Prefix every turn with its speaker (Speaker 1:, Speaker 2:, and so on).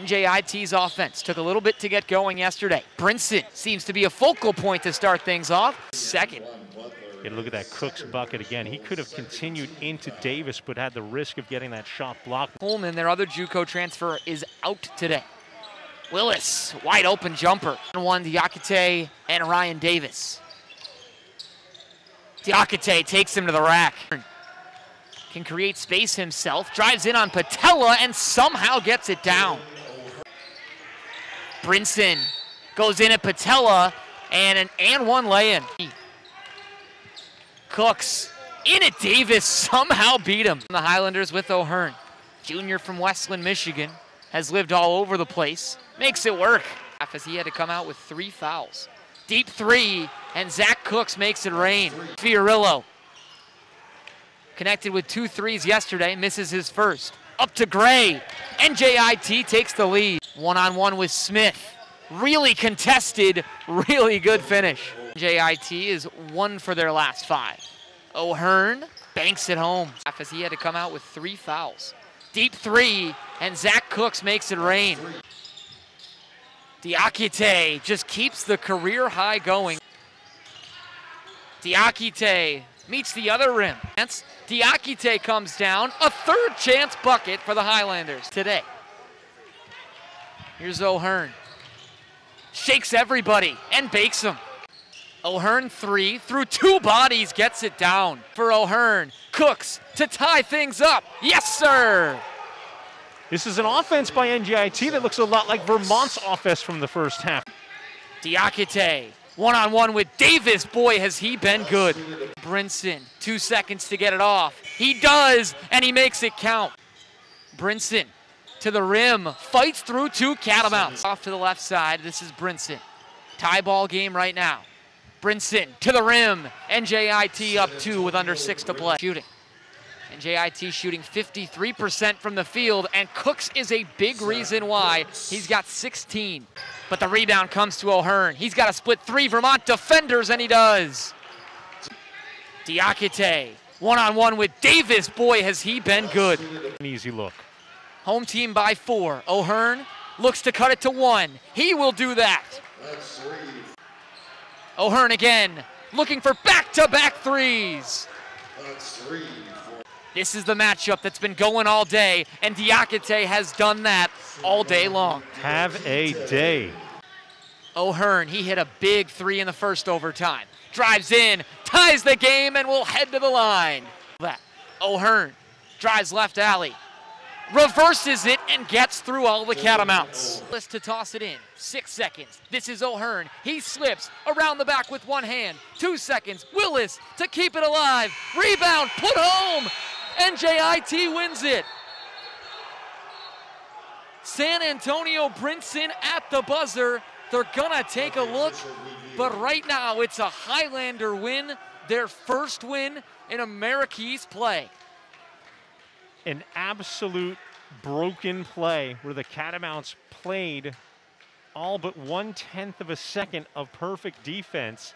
Speaker 1: NJIT's offense took a little bit to get going yesterday. Brinson seems to be a focal point to start things off. Second.
Speaker 2: Yeah, look at that Cooks bucket again. He could have continued into Davis, but had the risk of getting that shot blocked.
Speaker 1: Coleman, their other JUCO transfer, is out today. Willis, wide open jumper. One Diakite and Ryan Davis. Diakite takes him to the rack. Can create space himself, drives in on Patella and somehow gets it down. Brinson goes in at Patella and an and one lay-in. Cooks in at Davis, somehow beat him. The Highlanders with O'Hearn. Junior from Westland, Michigan, has lived all over the place. Makes it work as he had to come out with three fouls. Deep three, and Zach Cooks makes it rain. Fiorillo connected with two threes yesterday, misses his first. Up to Gray. NJIT takes the lead. One-on-one with Smith. Really contested, really good finish. NJIT is one for their last five. O'Hearn banks it home as he had to come out with three fouls. Deep three, and Zach Cooks makes it rain. Diakite just keeps the career high going. Diakite meets the other rim. Diakite comes down. A third chance bucket for the Highlanders today. Here's O'Hearn. Shakes everybody and bakes them. O'Hearn three through two bodies gets it down for O'Hearn. Cooks to tie things up. Yes, sir.
Speaker 2: This is an offense by NJIT that looks a lot like Vermont's offense from the first half.
Speaker 1: Diakite one-on-one with Davis. Boy, has he been good. Brinson, two seconds to get it off. He does, and he makes it count. Brinson to the rim, fights through two catamounts. Off to the left side, this is Brinson. Tie ball game right now. Brinson to the rim. NJIT up two with under six to play. Shooting. NJIT shooting 53% from the field, and Cooks is a big reason why. He's got 16. But the rebound comes to O'Hearn. He's got to split three Vermont defenders, and he does. Diakite, one-on-one with Davis. Boy, has he been good.
Speaker 2: An easy look.
Speaker 1: Home team by four. O'Hearn looks to cut it to one. He will do that. O'Hearn again, looking for back-to-back -back threes. This is the matchup that's been going all day, and Diakite has done that all day long.
Speaker 2: Have a day.
Speaker 1: O'Hearn, he hit a big three in the first overtime. Drives in, ties the game, and will head to the line. That O'Hearn drives left alley, reverses it, and gets through all the catamounts. List to toss it in. Six seconds. This is O'Hearn. He slips around the back with one hand. Two seconds. Willis to keep it alive. Rebound, put home. NJIT wins it. San Antonio Brinson at the buzzer. They're gonna take a look, but right now it's a Highlander win, their first win in America East play.
Speaker 2: An absolute broken play where the Catamounts played all but one tenth of a second of perfect defense